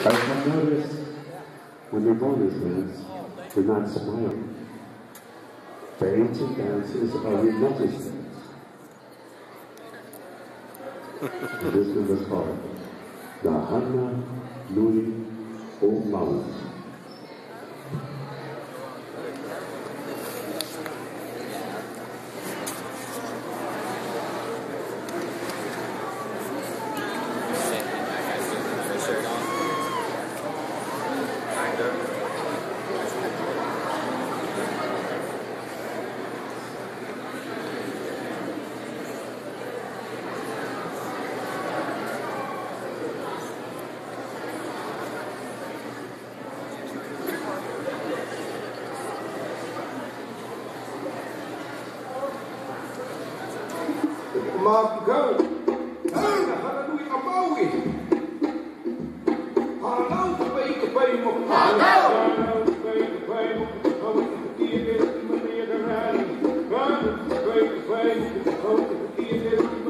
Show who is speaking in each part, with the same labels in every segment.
Speaker 1: As I noticed, when doing this dance, they're not smiling. The ancient dance dances are religious dance. This one was called the Hana Nui O Maui.
Speaker 2: Magal, ay, nahananoy amawi. Halaw, kapay, kapay mo. Halaw! Kapay, kapay mo. Hawak sa kutiyel, di man na yadaran. Halaw, kapay, kapay mo. Hawak sa kutiyel, di man na yadaran.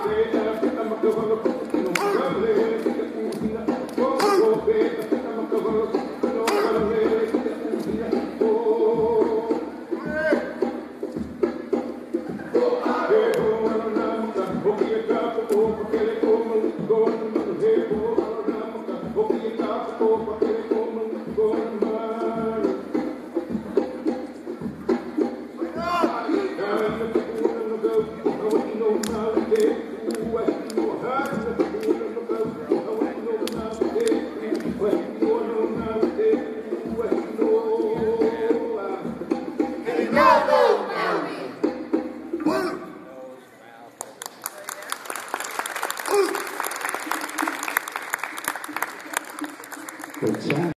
Speaker 2: في أنا في
Speaker 1: أمك Yeah.